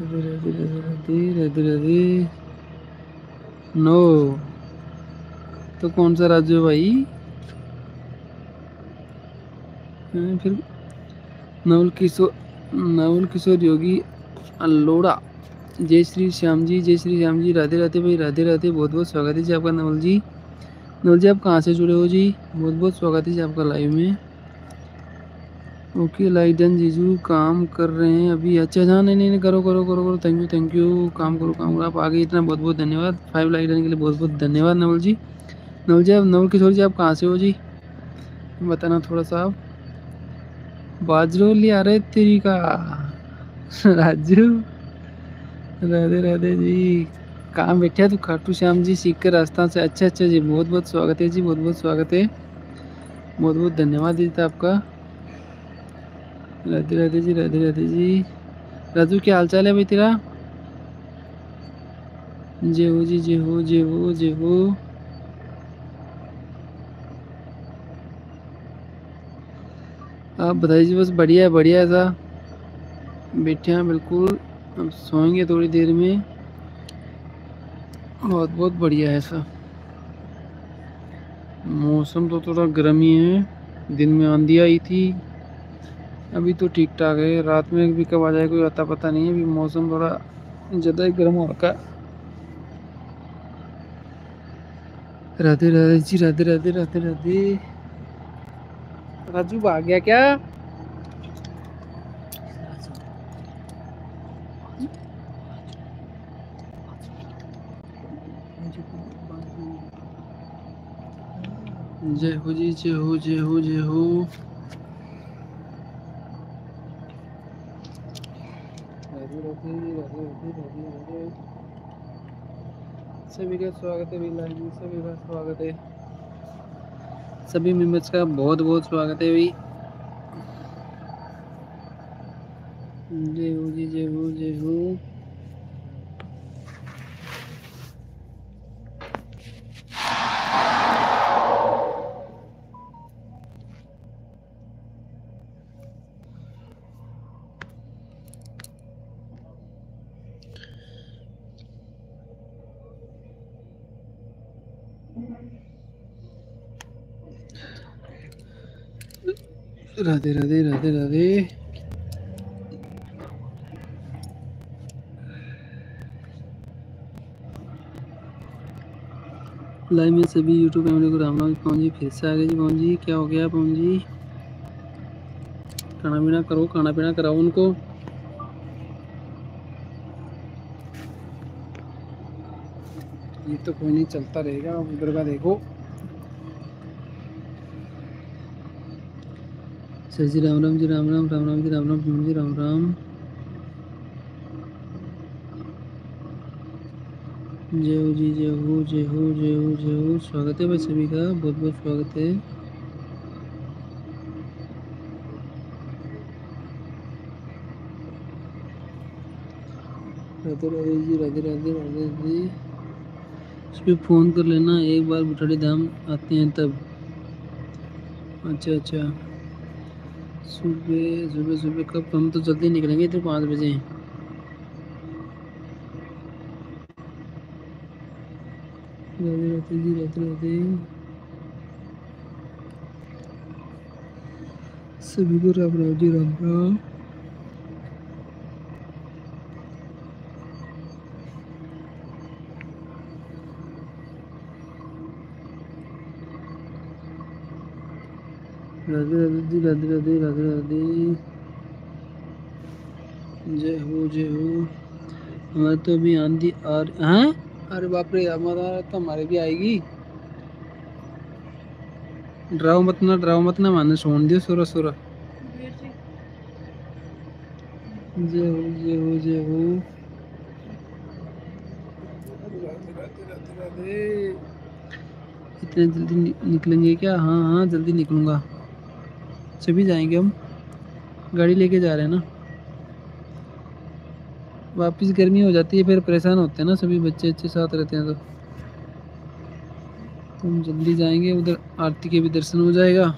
राधे राधे राधे राधे राधे राधे नो। तो कौन सा राज्य है भाई? फिर नवल किशोर नवल किशोर योगी, अल्लोड़ा। जय श्री श्याम जी, जय श्री श्याम जी। राधे राधे भाई, राधे राधे। बहुत बहुत स्वागत है जी आपका नवल जी। नवल जी, आप कहाँ से जुड़े हो जी? बहुत बहुत स्वागत है जी आपका लाइव में। ओके लाइक डन जीजू, काम कर रहे हैं अभी। अच्छा हाँ नहीं नहीं करो करो करो करो। थैंक यू थैंक यू काम करो काम करो। आप आगे इतना बहुत बहुत धन्यवाद। फाइव लाइक देने के लिए बहुत बहुत धन्यवाद, नवल जी। नवल जी, आप, नवल किशोर जी, आप कहाँ से हो जी? बताना थोड़ा सा आप। बाजरोली आ रहे तेरी का। राजू। राधे राधे जी। कहाँ बैठे तू? खाटू श्याम जी, सीख कर रास्ता से। अच्छा अच्छा जी, बहुत बहुत स्वागत है जी, बहुत बहुत स्वागत है। बहुत बहुत धन्यवाद दीजिए आपका। राधे राधे जी, राधे राधे जी। राजू, क्या हाल चाल है भाई तेरा? जय हो जी जे हो जय हो जय हो आप बताइए जी, बस बढ़िया है बढ़िया है सा बैठे हैं, बिल्कुल। अब सोएँगे थोड़ी देर में। बहुत बहुत बढ़िया है सा मौसम तो थोड़ा गर्म है। दिन में आंधी आई थी। अभी तो ठीक ठाक है। रात में भी कब आ जाए कोई अता पता नहीं है। अभी मौसम थोड़ा ज़्यादा ही गर्म हो रखा है। राधे राधे जी, राधे राधे राधे राधे। राजू भाग गया क्या? जय हो जी, जय हो जय हो जय हो। सभी का स्वागत है लाइव में सभी का स्वागत है। सभी मेंबर्स का बहुत बहुत स्वागत है भाई। जय हो जी, जय हो जय हो। राधे राधे राधे राधे। लाइव में सभी यूट्यूब फैमिली को राम राम। पवन जी फिर से आ गए जी, पवन जी। क्या हो गया पवन जी? खाना पीना करो, खाना पीना कराओ उनको। ये तो कोई नहीं, चलता रहेगा। उधर का देखो। सर जी, राम राम जी, राम राम राम राम जी, राम राम पवन जी, राम राम। जय हो जी, जय हो जय हो जय हो जय हो। स्वागत है भाई सभी का। बहुत बहुत स्वागत है। राधे राधे जी, राधे राधे राधे राधे इस पे फ़ोन कर लेना, एक बार बुटाड़ी धाम आते हैं तब। अच्छा अच्छा। सुबह सुबह सुबह। कब? हम तो जल्दी निकलेंगे इधर पाँच बजे राधे जी राधे राधे सभी को राम राम जी, राम राम। राधे राधे जी राधे राधे राधे राधे जय हो जय हो। हमारे तो अभी आंधी आ रही हाँ? अरे बाप रे, हमारा तो हमारे भी आएगी। डराओ मत ना, डराओ मत ना, माने सोन दियो सोरा सोरा। जय हो जय हो जय हो। इतने जल्दी निकलेंगे क्या? हाँ हाँ जल्दी निकलूँगा। सभी जाएँगे हम। गाड़ी लेके जा रहे हैं ना। वापस गर्मी हो जाती है, फिर परेशान होते हैं ना सभी बच्चे अच्छे साथ रहते हैं तो। तो हम जल्दी जाएँगे, उधर आरती के भी दर्शन हो जाएगा।